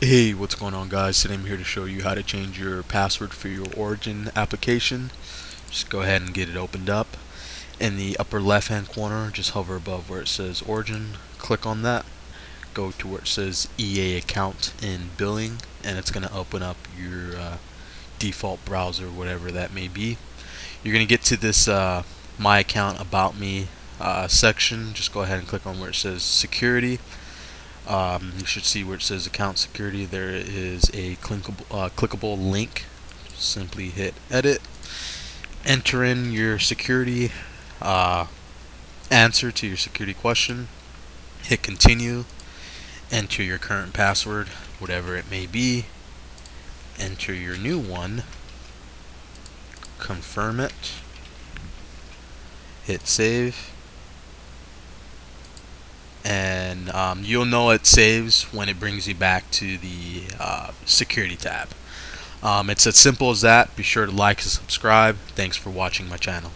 Hey, what's going on guys? Today I'm here to show you how to change your password for your Origin application. Just go ahead and get it opened up. In the upper left hand corner, just hover above where it says Origin, click on that. Go to where it says EA account in billing and it's going to open up your uh, default browser, whatever that may be. You're going to get to this uh, My Account About Me uh, section. Just go ahead and click on where it says Security. Um, you should see where it says account security. There is a clickable, uh, clickable link. Simply hit edit. Enter in your security uh, answer to your security question. Hit continue. Enter your current password whatever it may be. Enter your new one. Confirm it. Hit save and um, you'll know it saves when it brings you back to the uh, security tab. Um, it's as simple as that. Be sure to like and subscribe. Thanks for watching my channel.